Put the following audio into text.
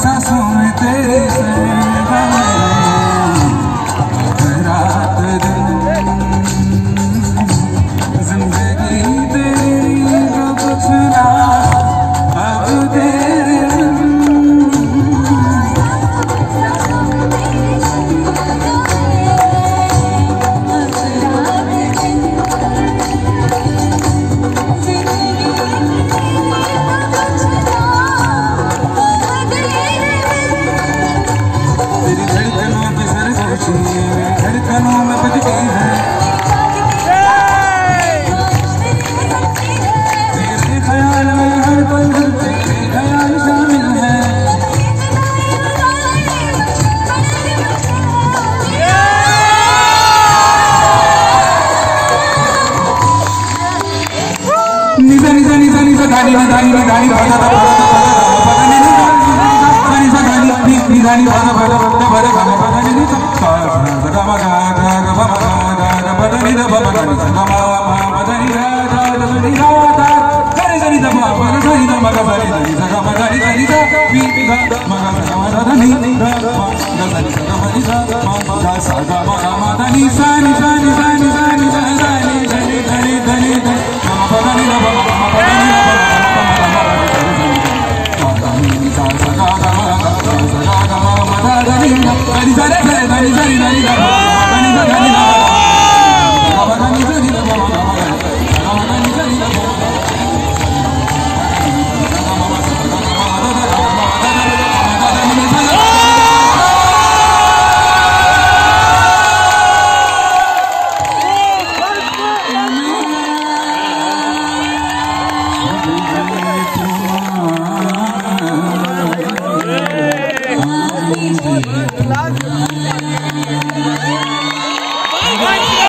Texas. ನಿಜ ನಿಜ ನಿಜ ನಿಜ ಗಾಡಿ ಗಾಡಿ ಗಾಡಿ ನಿಧಾನಿ ಬದ ಬದ ಬದ ಬದ ಬದ ಬದ ನಿಧಿ ಸಮ ಗ ಬದ ನಿಧ ಬದ ಸಮ ಬದ ನಿಧ ನಿಧ ಸರಿ ಸರಿ ದಮ ಬದ ಸರಿ ದಮ ಸರಿ ಸರಿ ಸಗ ಮದ ನಿಧ ನಿಧ ವಿ ನಿಧ ಮಗ ಸಗ ಮದ ನಿಧ ಮಗ ಸರಿ ಸಗ ಮದ ನಿಧ ಮ ಗ ಸಗ ಮಗ ಮದ ನಿಧ Manizales, Manizales, Manizales. लाल